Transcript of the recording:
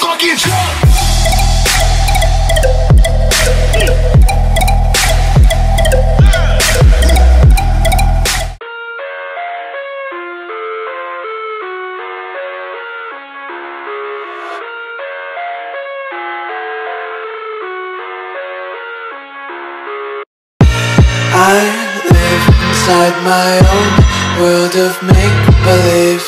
fucking truck. I live inside my own world of make-believe